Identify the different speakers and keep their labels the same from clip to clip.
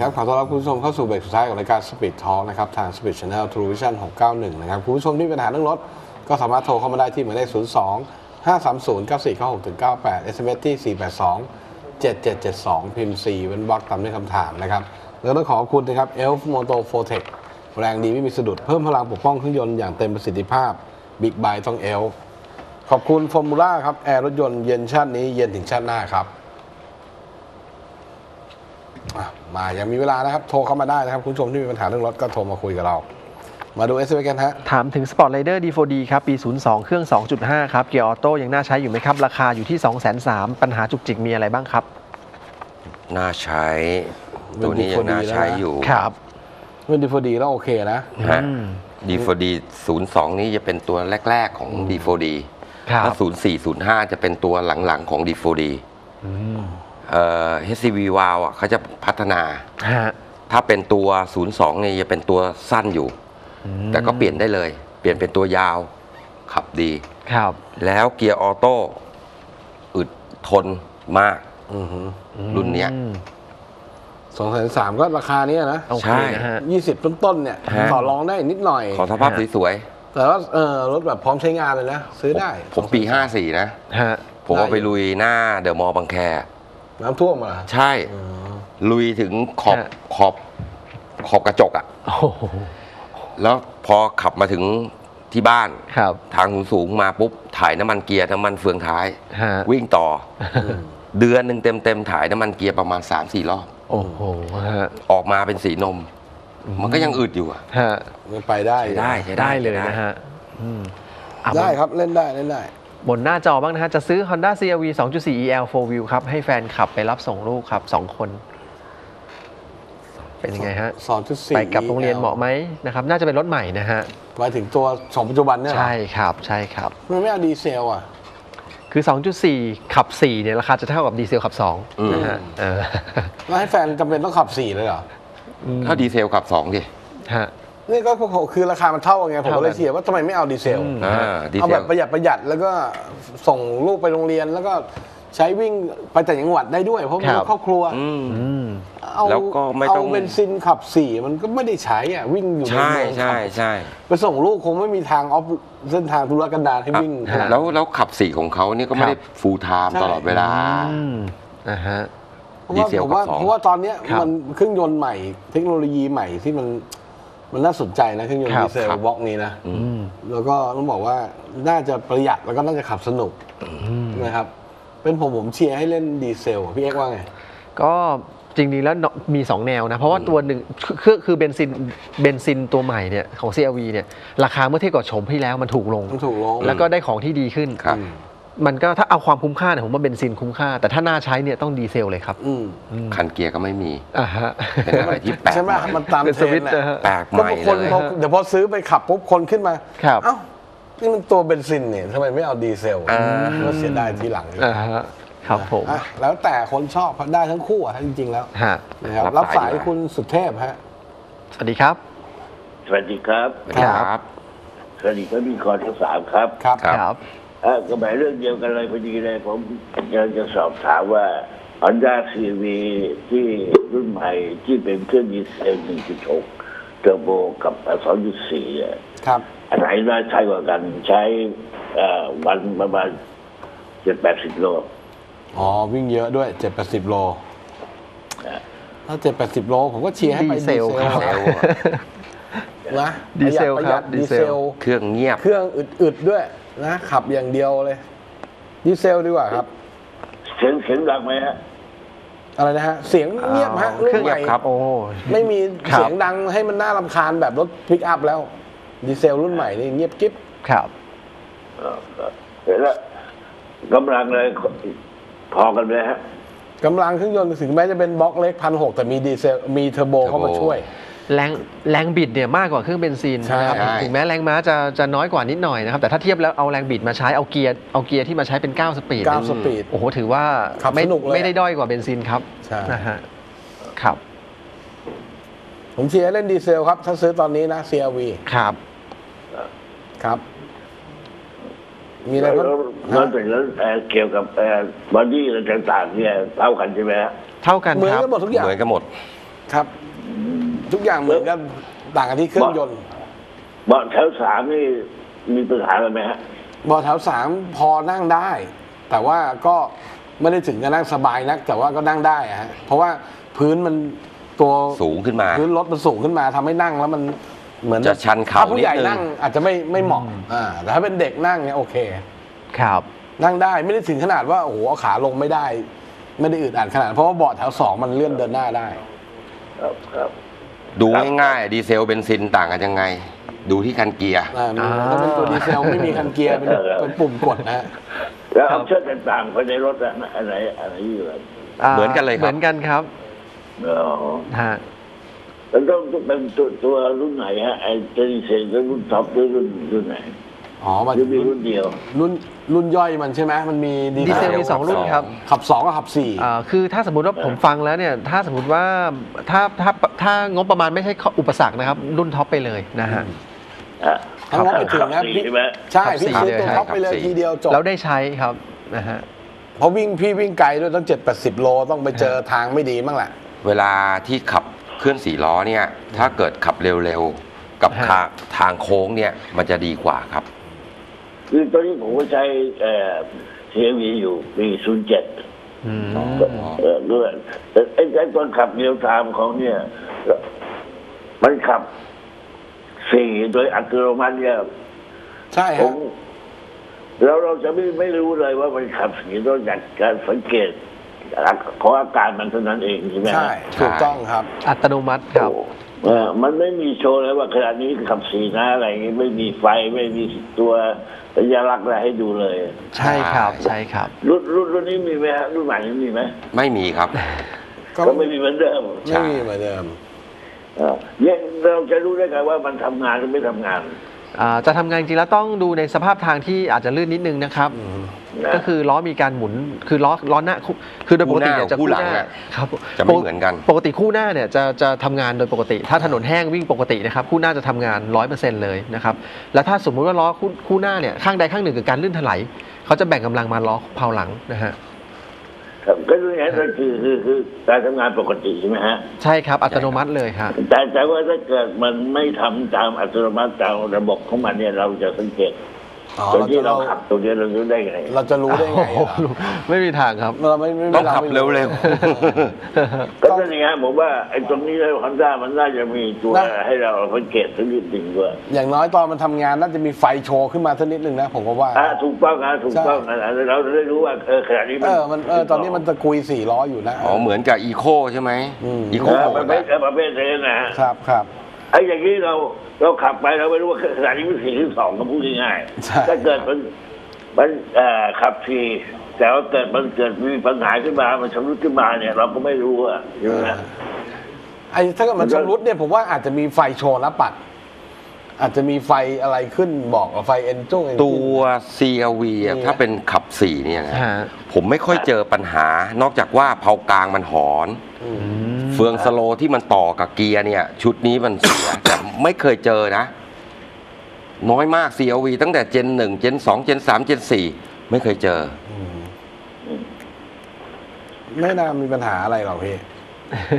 Speaker 1: ครับขอต้อนรับคุณผู้ชมเข้าสู่เบรกสุดท้ายของรายการ Speed Talk นะครับทาง Speed Channel True Vision 691 นะครับคุณผู้ชมที่มีปัญหาเรื่องรถ ก็สามารถโทรเข้ามาได้ที่หมายเลข 02 530 9496 98 SMS ที่ 482 7772 พิมพ์4เป็นบล็อกตามด้วยคำถามนะครับแล้วต้องขอบคุณนะครับ Elf Moto Fortec แรงดีไม่มีสะดุดเพิ่มพลังปกป้องเครื่องยนต์อย่างเต็มประสิทธิภาพ Big Buy ต้อง Elf ขอบคุณ Formula ครับแอร์รถยนต์เย็นชาตินี้เย็นถึงชาติหน้าครับ อะ มายังมีเวลานะครับ โทรเข้ามาได้นะครับ คุณผู้ชมที่มีปัญหาเรื่องรถก็โทรมาคุยกับเรา มาดู s อ s กันฮะ
Speaker 2: ถามถึง Sport Rider D4D ครับ ปี 02 เครื่อง 2.5 ครับ เกียร์ออโต้ยังน่าใช้อยู่ไหมครับ ราคาอยู่ที่203,000ปัญหาจุกจิกมีอะไรบ้างครับ
Speaker 3: น่าใช้ ตัวนี้ยังน่าใช้อยู่
Speaker 2: ครับ
Speaker 1: เมื่อดีพอดีแล้วโอเคนะ
Speaker 3: ฮะ D4D 02 นี้จะเป็นตัวแรก ๆของ D4D
Speaker 2: ครับ
Speaker 3: ถ้า04 05 จะเป็นตัวหลังๆของ D4D เอ่อ HCV Wow อะเขาจะพัฒนา
Speaker 2: ฮะ
Speaker 3: ถ้าเป็นตัว 02เนี่ยจะเป็นตัวสั้นอยู่ แต่ก็เปลี่ยนได้เลย เปลี่ยนเป็นตัวยาว ขับดี
Speaker 2: ครับ
Speaker 3: แล้วเกียร์ออโต้อึดทนมาก
Speaker 1: อือหือ
Speaker 3: รุ่นเนี้ย
Speaker 2: อืม
Speaker 1: สองแสนสามก็ราคาเนี้ยนะ
Speaker 2: โอเค
Speaker 3: ใช่
Speaker 2: นะฮะ
Speaker 1: ยี่สิบต้นๆเนี่ย
Speaker 3: ฮะ
Speaker 1: ต่อรองได้นิดหน่อย
Speaker 3: ขอสภาพ
Speaker 2: ฮะ
Speaker 3: สวย
Speaker 1: แต่ว่าเออรถแบบพร้อมใช้งานเลยนะ ซื้อได้
Speaker 3: ๆผมปี 54 นะ
Speaker 2: ฮะ
Speaker 3: ผมเอาไปลุยหน้าเดอะมอลล์บางแค
Speaker 1: น้ำท่วมมา
Speaker 3: ใช่ ลุยถึงขอบ
Speaker 2: ฮะ
Speaker 3: ขอบขอบกระจกอะ่ะ
Speaker 2: โอ้โห
Speaker 3: แล้วพอขับมาถึงที่บ้าน
Speaker 2: ครับ
Speaker 3: ทางสูงๆมาปุ๊บถ่ายน้ำมันเกียร์น้ำมันเฟืองท้าย
Speaker 2: ฮะ
Speaker 3: วิ่งต่อ เดือนหนึ่งเต็มๆถ่ายน้ำมันเกียร์ประมาณ3-4รอบ
Speaker 2: โอ้โหฮะ
Speaker 3: ออกมาเป็นสีนม มันก็ยังอึดอยู่อะ
Speaker 2: ฮะ
Speaker 1: มันไปได้
Speaker 3: ใช้ได้ใช้
Speaker 2: ได้
Speaker 3: ได้
Speaker 2: เลย
Speaker 3: ใช้ได้
Speaker 2: นะฮะอืมอะ
Speaker 1: ได้ครับเล่นได้เล่นได้
Speaker 2: บนหน้าจอบ้างนะฮะ จะซื้อ Honda CRV 2.4 EL 4 Wheel ครับ ให้แฟนขับไปรับส่งลูกครับ 2 คน เป็นยังไงฮะ
Speaker 1: สองจุดสี่
Speaker 2: ไปกับโรงเรียนเหมาะไหมนะครับ น่าจะเป็นรถใหม่นะฮะ
Speaker 1: หมายถึงตัวสองปัจจุบันเนี่ยเหรอ
Speaker 2: ใช่ครับ ใช่ครับ
Speaker 1: มันไม่เอาดีเซลอะ
Speaker 2: คือ 2.4 ขับ 4 เนี่ย ราคาจะเท่ากับดีเซลขับ2นะฮะเออ
Speaker 1: แล้วให้แฟนจำเป็นต้องขับสี่เลยเหรอ
Speaker 3: ถ้าดีเซลขับ2ดิ
Speaker 2: ฮะ
Speaker 1: นี่ก็คือราคามันเท่ากันไงผมก็เลย
Speaker 2: เท่ากัน
Speaker 1: เชียร์ว่าทำไมไม่เอาดีเซล
Speaker 2: อืม
Speaker 3: อ่าดี
Speaker 1: เอา
Speaker 3: เซ
Speaker 1: แบ
Speaker 3: ล
Speaker 1: บประหยัดประหยัดแล้วก็ส่งลูกไปโรงเรียนแล้วก็ใช้วิ่งไปแต่างจังหวัดได้ด้วย เพราะมัน
Speaker 2: ครับ
Speaker 1: ครอบครัว
Speaker 3: อืม
Speaker 2: อืม
Speaker 1: เอา
Speaker 3: แล้วก็ไม่ต้อง
Speaker 1: เอาเบนซินขับสี่มันก็ไม่ได้ใช้อะวิ่งอยู่ใน
Speaker 3: ใช่
Speaker 1: เมือง
Speaker 3: ใช่
Speaker 1: ขับ
Speaker 3: ใช่
Speaker 1: ไปส่งลูกคงไม่มีทางออฟเส้นทางธุรกันดารให้วิ่ง
Speaker 2: ฮะ
Speaker 3: แล้วแล้วขับสี่ของเขานี่ก็ไม่ได้ full time
Speaker 1: ใช่
Speaker 3: ตลอดเวลา
Speaker 2: อืมนะฮะ
Speaker 1: เพราะว่า
Speaker 3: ดีเซล
Speaker 1: ผมว่า
Speaker 3: กับสอง
Speaker 1: เพราะว่าตอนเนี้ย
Speaker 2: ครับ
Speaker 1: มันเครื่องยนต์ใหม่ เทคโนโลยีใหม่ที่มัน มันน่าสนใจนะเครื่องยนต์
Speaker 2: ครับ
Speaker 1: ดีเซล
Speaker 3: ครับ
Speaker 1: บล็อกนี้นะ
Speaker 2: อืม
Speaker 1: แล้วก็ต้องบอกว่าน่าจะประหยัดแล้วก็น่าจะขับสนุกนะครับ เป็นผมผมเชียร์ให้เล่นดีเซลอะพี่เอ็กซ์ว่าไง
Speaker 2: ก็จริงๆแล้วมี 2 แนวนะ เพราะว่าตัวหนึ่งคือคือเบนซินเบนซินตัวใหม่เนี่ยของ CRV เนี่ยราคาเมื่อเทียบกับโฉมที่แล้วมันถูกลง
Speaker 1: มันถูกลง
Speaker 2: แล้วก็ได้ของที่ดีขึ้น
Speaker 3: ครับ
Speaker 2: มันก็ถ้าเอาความคุ้มค่าเนี่ยผมว่าเบนซินคุ้มค่า แต่ถ้าน่าใช้เนี่ยต้องดีเซลเลยครับ
Speaker 1: อืม
Speaker 3: คันเกียร์ก็ไม่มี
Speaker 2: อ่าฮะ
Speaker 3: เป็นอะไรที่แปลก
Speaker 1: ใช่ไหม
Speaker 3: ใหม่
Speaker 1: มันตาม
Speaker 2: เป็น
Speaker 1: เทรนด์ สวิต
Speaker 2: ช์
Speaker 1: น่ะ
Speaker 2: นะฮะ
Speaker 3: แปลกใหม่ ก็
Speaker 1: บางคน
Speaker 3: เลย
Speaker 1: พอเดี๋ยวพอซื้อไปขับปุ๊บคนขึ้นมา
Speaker 2: ครับ
Speaker 1: เอ้า นี่มันตัวเบนซินเนี่ยทำไมไม่เอาดีเซล
Speaker 3: อ่า
Speaker 1: ก็เสียดายทีหลัง
Speaker 2: อ่าฮะครับผม
Speaker 1: อะแล้วแต่คนชอบได้ทั้งคู่อะจริง ๆ แล้ว
Speaker 2: ฮะ
Speaker 1: นะครับ
Speaker 3: รั
Speaker 1: รับบสา
Speaker 3: สายยดีกว่า
Speaker 1: คุณสุเทพฮะ
Speaker 2: สวัสดีครับ
Speaker 4: สวัสดีครับ
Speaker 3: ครับ
Speaker 4: สวัสดีท่านพิธีกรทั้งสามครับ
Speaker 1: ครับ
Speaker 3: ครับ
Speaker 2: ครับ
Speaker 4: เอ่อก็หมายเรื่องเดียวกันเลยพอดีเลยผมอยากจะสอบถามว่า Honda CRV ที่รุ่นใหม่ที่เป็นเครื่องดีเซล1.6เทอร์โบกับ2.4เนี่ย
Speaker 1: ครับ
Speaker 4: อันไหนน่าใช้กว่ากันใช้เอ่อวันประมาณ7-80 โล
Speaker 1: อ๋อ วิ่งเยอะด้วยเจ็ดแปดสิบโล ถ้าเจ็ดแปดสิบโล ผมก็เชียร์ให้ไป
Speaker 2: ดีเซลครับ
Speaker 3: เซลอะ
Speaker 1: นะ
Speaker 2: ดีเซล
Speaker 1: ประหยัด
Speaker 2: ครับ
Speaker 1: ดี
Speaker 2: เซ
Speaker 1: เซ
Speaker 2: ล
Speaker 3: เครื่องเงียบ
Speaker 1: เครื่องอึดๆด้วยนะขับอย่างเดียวเลยดีเซลดีกว่าครับ
Speaker 4: เสียงเสียงดังไหมฮะ
Speaker 1: อะไรนะฮะเสียงเงียบฮะ
Speaker 2: เครื่อง
Speaker 1: ใหม่
Speaker 3: ครับ
Speaker 2: โอ้
Speaker 1: ไม่มี
Speaker 2: ครับ
Speaker 1: เสียงดังให้มันน่ารำคาญแบบรถพิกอัพแล้ว ดีเซลรุ่นใหม่นี่เงียบกิ๊บ
Speaker 2: ครับ
Speaker 4: เอ่อเห็นแล้วกำลังเลยพอกันเลยฮะ
Speaker 1: กำลังเครื่องยนต์ถึงแม้จะเป็นบล็อกเล็กพันหกแต่มีดีเซลมีเทอร์โบเข้ามาช่วย
Speaker 2: แรงแรงบิดเนี่ยมากกว่าเครื่องเบนซิน
Speaker 1: ใช่
Speaker 2: นะครับ
Speaker 3: ใช่
Speaker 2: ถึงแม้แรงม้าจะจะน้อยกว่านิดหน่อยนะครับแต่ถ้าเทียบแล้วเอาแรงบิดมาใช้เอาเกียร์เอาเกียร์ที่มาใช้เป็น 9 speed
Speaker 1: เก้า speed
Speaker 2: โอ้โหถือว่า
Speaker 1: ขับ
Speaker 2: ไม่
Speaker 1: สนุกเลย
Speaker 2: ไม่ได้ด้อยกว่าเบนซินครับ
Speaker 1: ใช่
Speaker 2: นะฮะครับ
Speaker 1: ผมเชียร์เล่นดีเซลครับ ถ้าซื้อตอนนี้นะ CRV
Speaker 2: ครับ
Speaker 1: ครับ มีอะไร
Speaker 4: แล้ว
Speaker 1: บ้าง
Speaker 4: แล้วจากนั้นเอ่อเกี่ยวกับบอดี้อะไรต่างๆเนี่ยเท่ากันใช่ไหมฮะ
Speaker 2: เท่ากัน
Speaker 1: เหมือน
Speaker 2: ครับ
Speaker 1: กันหมดทุกอย่าง
Speaker 3: เหมือนกันหมด
Speaker 1: ครับ ทุกอย่างเหมือนกันต่างกันที่เครื่องยนต์
Speaker 4: เบาะแถวสามนี่มีปัญหาอะไรไหมฮะ
Speaker 1: เบาะแถวสามพอนั่งได้ แต่ว่าก็ไม่ได้ถึงกับนั่งสบายนัก แต่ว่าก็นั่งได้อะฮะเพราะว่าพื้นมันตัว
Speaker 3: สูงขึ้นมา
Speaker 1: พื้นรถมันสูงขึ้นมาทำให้นั่งแล้วมันเหมือน
Speaker 3: จะชันเข่า
Speaker 1: ถ้าผู้ใหญ่
Speaker 3: นิดนึง
Speaker 1: นั่งอาจจะไม่ไม่เหมาะอ่าแต่ถ้าเป็นเด็กนั่งเนี่ยโอเค
Speaker 2: ครับ
Speaker 1: นั่งได้ไม่ได้ถึงขนาดว่าโอ้โหเอาขาลงไม่ได้ ไม่ได้อึดอัดขนาด เพราะว่าเบาะแถวสองมันเลื่อนเดินหน้าได้
Speaker 4: ครับครับ
Speaker 3: ดูง่ายๆดีเซลเบนซินต่างกันยังไง ดูที่คันเกียร์
Speaker 1: อ่ามีถ้าเป็นตัวดีเซลไม่มีคันเกียร์เป็นเป็นปุ่มกดนะฮะ
Speaker 4: แล้ว option ต่างๆภายในรถอะอะไรอะไรอยู่อะา
Speaker 3: เหมือนกันเลยครับ
Speaker 2: เหมือนกันครับ
Speaker 4: อ๋อ
Speaker 2: ฮะ
Speaker 4: แล้วต้องเป็นตัวตัวรุ่นไหนฮะไอ้เจนิเซนก็รุ่น top หรือรุ่นรุ่นไหน
Speaker 1: อ๋อมัน
Speaker 4: หรือมีรุ่นเดียว
Speaker 1: รุ่นรุ่นย่อยมันใช่ไหมมันมี
Speaker 2: ดีเซลมีสองรุ่นครับ
Speaker 1: ขับสองกับขับสี่
Speaker 2: อ่าคือถ้าสมมติว่าผมฟังแล้วเนี่ย ถ้าสมมติว่าถ้าถ้าถ้างบประมาณไม่ใช่อุปสรรคนะครับ รุ่น top ไปเลยนะฮะ
Speaker 4: อะ
Speaker 1: ถ้างบไปถึงนะ
Speaker 4: ขับสี่
Speaker 1: พี่
Speaker 4: ใช่ไหม
Speaker 1: ใช่
Speaker 2: ขับสี่
Speaker 1: พี่ซื้อ
Speaker 2: เลย
Speaker 1: ตัว
Speaker 2: ครับ
Speaker 1: top ไปเลย
Speaker 3: ขับสี่
Speaker 1: ทีเดียวจบ
Speaker 2: แล้วได้ใช้ครับนะฮะ
Speaker 1: เพราะวิ่งพี่วิ่งไกลด้วยต้องเจ็ดแปดสิบโลต้องไปเจอทางไม่ดีมั่งแหละ
Speaker 3: เวลาที่ขับเคลื่อนสี่ล้อเนี่ย ถ้าเกิดขับเร็วๆกับ
Speaker 2: ฮะ
Speaker 3: ทางทางโค้งเนี่ยมันจะดีกว่าครับ
Speaker 4: คือตอนนี้ผมก็ใช้เอ่อ CRV อยู่ปีศูนย์เจ็ด
Speaker 2: อืม
Speaker 4: เออด้วยแต่ไอ้ไอ้ตอนขับ real time ของเนี่ย มันขับสี่โดยอัตโนมัติเนี่ย
Speaker 1: ใช่
Speaker 4: ผ
Speaker 1: ฮะ
Speaker 4: มแล้วเราจะไม่ไม่รู้เลยว่ามันขับสีนอกจากการสังเกตของอาการมันเท่านั้นเองใช่ไหมฮะ
Speaker 1: ใช่ถูกต้องครับ
Speaker 2: อัตโนมัติครับ
Speaker 4: เออมันไม่มีโชว์เลยว่าขณะนี้ขับสีนะอะไรอย่างงี้ไม่มีไฟไม่มีตัว สัญลักษณ์อะไรให้ดูเลย
Speaker 2: ใช่ครับใช่ครับ
Speaker 4: รุ่นรุ่นรุ่นนี้มีไหมฮะรุ่นใหม่นี้มีไหม
Speaker 3: ไม่มีครับ
Speaker 1: ก็
Speaker 4: ก็ไม่มีเหมือนเดิม
Speaker 1: ไม่มีเหมือนเดิม
Speaker 4: เออเนี่ยเราจะรู้ได้ไงว่ามันทำงานหรือไม่ทำงาน
Speaker 2: อ่าจะทำงานจริงแล้วต้องดูในสภาพทางที่อาจจะลื่นนิดนึงนะครับ
Speaker 4: นะ
Speaker 2: ก็คือล้อมีการหมุนคือล้อล้อหน้าคู่คือโดยปกติเนี่ยจะ
Speaker 3: คู่หน้า
Speaker 2: คู่หน้า
Speaker 3: คู่หลังอะ
Speaker 2: ครับ
Speaker 3: จะไม่เหมือนกัน
Speaker 2: ปกติคู่หน้าเนี่ยจะจะทำงานโดยปกติ ถ้าถนนแห้งวิ่งปกตินะครับคู่หน้าจะทำงานร้อยเปอร์เซ็นต์เลยนะครับแล้วถ้าสมมุติว่าล้อคู่คู่หน้าเนี่ยข้างใดข้างหนึ่งเกิดการลื่นถลายเขาจะแบ่งกำลังมาล้อเพาหลังนะฮะ
Speaker 4: ครับก็คืออย่างนั้นคือคือคือการทำงานปกติใช่ไหมฮะ
Speaker 2: ใช่ครับอัตโนมัติเลยครับ
Speaker 4: แต่แต่ว่าถ้าเกิดมันไม่ทำตามอัตโนมัติตามระบบของมันเนี่ยเราจะสังเกต
Speaker 1: อ๋อ
Speaker 4: ตรง
Speaker 1: เรา
Speaker 4: ที่
Speaker 1: จะ
Speaker 4: เรา
Speaker 1: เรา
Speaker 4: ขับตรงนี้เรารู้ได้ไง
Speaker 1: เราจะรู้ได้ไง
Speaker 2: โอ้
Speaker 1: อะ
Speaker 2: โหไม่มีทางครับ
Speaker 1: เราไม่ไม่
Speaker 3: ต้องขับ
Speaker 1: ไม่
Speaker 3: เร็ว
Speaker 4: ก็นั่นเองฮะผมว่าไอ้ตรงนี้แล้วฮอนด้ามันน่าจะมีตัวให้เราสังเกตสักนิดหนึ่งด้วย
Speaker 1: อย่างน้อยตอนมันทำงานน่าจะมีไฟโชว์ขึ้นมาสักนิดนึงนะผมก็ว่า
Speaker 4: อ่าถูกต้องนะถูกต้องนะเราจะได้รู้ว่าเออขณะนี้
Speaker 1: เออมันเออตอนนี้มันตะกุยสี่ล้ออยู่นะ
Speaker 3: อ๋อเหมือนกับอีโคใช่ไหม
Speaker 1: อืม
Speaker 3: อีโค
Speaker 4: เออ
Speaker 3: โห
Speaker 4: ประ
Speaker 3: ด
Speaker 4: เภท
Speaker 3: อะ
Speaker 4: ประเภทนี้นะฮะ
Speaker 1: ครับครับ
Speaker 4: ไอ้อย่างนี้เราเราขับไปเราไม่รู้ว่าขณะนี้มันสี่หรือสองก็พูดง่าย
Speaker 1: ใช่
Speaker 4: ๆถ้าเกิดมันมันเอ่อขับทีแต่ว่าเกิดมันเกิดมีปัญหาขึ้นมามันชำรุดขึ้นมาเนี่ย เราก็ไม่รู้อะใช่ไหมฮะ
Speaker 1: ไอ้ถ้าเกิดมันชำรุดเนี่ยผมว่าอาจจะมีไฟโชว์หน้าปัด อาจจะมีไฟอะไรขึ้นบอกว่าไฟเอนจุ้ง
Speaker 3: ตัว CLV อะ
Speaker 1: มีไหม
Speaker 3: ถ้าเป็นขับสี่เนี่ยนะ
Speaker 2: ฮะ
Speaker 3: ผมไม่ค่อยเจอปัญหานอกจากว่าเผากลางมันหอน เฟืองสโลว์ที่มันต่อกับเกียร์เนี่ย ชุดนี้มันเสีย แต่ไม่เคยเจอนะ น้อยมาก CLV ตั้งแต่เจน1เจน2เจน3เจน4ไม่เคยเจอ
Speaker 1: ไม่น่ามีปัญหาอะไรหรอกพี่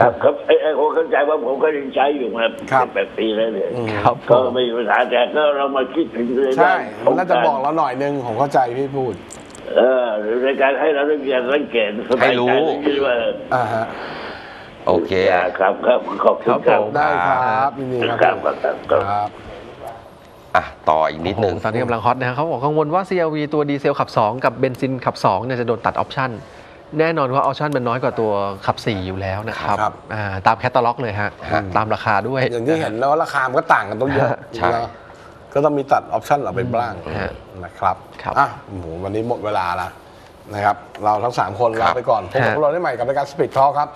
Speaker 4: ครับครับไอ้ไอ้ผมเข้าใจว่าผมก็ยังใช้อยู่มา
Speaker 1: ครับ
Speaker 4: แปดปีแล้วเนี่ย
Speaker 1: อืม
Speaker 2: ครับผ
Speaker 4: ก็
Speaker 2: ม
Speaker 4: ไม่มีปัญหาแต่ก็เรามาคิดถึงเรื่อง
Speaker 1: ใช่
Speaker 4: ข
Speaker 1: มั
Speaker 4: อนง
Speaker 1: น่าจะบอกเราหน่อยนึงผมเข้าใจพี่พูด
Speaker 4: เออหรือในการให้เราได้มีการสังเกตสบาย
Speaker 3: ให้รู้
Speaker 4: ใจคิดว่า
Speaker 1: อ่าฮะ
Speaker 3: โอเค
Speaker 4: ครับครับขอบคุณค
Speaker 2: ครั
Speaker 4: รับบ
Speaker 2: ผม
Speaker 1: ได้ครับยินดีครับ
Speaker 4: ครับครับครับ
Speaker 1: ครับ
Speaker 3: อะต่ออีกนิดนึง
Speaker 2: ตอนนี้กำลังฮอตนะฮะเขาบอกกังวลว่า CRV ตัวดีเซลขับ 2 กับเบนซินขับ2เนี่ยจะโดนตัดออปชั่นแน่นอนว่า option มันน้อยกว่าตัวขับ 4 อยู่แล้วนะครับ
Speaker 1: ครับ
Speaker 2: อ่าตามแคตตาล็อกเลยฮะ
Speaker 3: ฮะ
Speaker 2: ตามราคาด้วย
Speaker 1: อย่างที่เห็นแล้วว่าราคามันก็ต่างกันต้องเยอะ
Speaker 3: ใช่
Speaker 1: นะก็ต้องมีตัด option เราไปบ้าง
Speaker 2: ฮะ
Speaker 1: นะครับ
Speaker 2: ครับ
Speaker 1: อะโอ้โหวันนี้หมดเวลาแล้วนะครับ เราทั้ง 3 คน
Speaker 3: ครั
Speaker 1: ลา
Speaker 3: บ
Speaker 1: ไปก่อนพบกับ
Speaker 2: ฮะ
Speaker 1: พวกเราได้ใหม่กับรายการ Speed Talk ครับ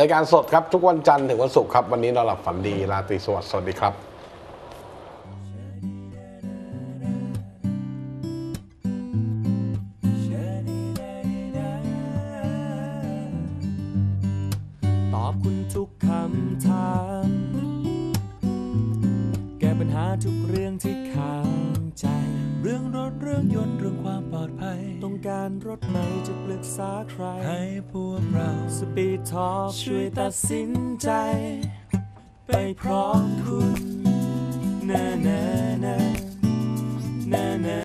Speaker 1: รายการสดครับทุกวันจันทร์ถึงวันศุกร์ครับ วันนี้นอนหลับฝันดีราตรีสวัสดิ์สวัสดีครับ
Speaker 5: ตอบคุณทุกคำถาม แก้ปัญหาทุกเรื่องที่ค้างใจ เรื่องรถเรื่องยนต์เรื่องความปลอดภัย ต้องการรถไหมจะปรึกษาใคร ให้พวกเราสปีดทอกช่วยตัดสินใจ ไปพร้อมคุณแน่แน่แน่แน่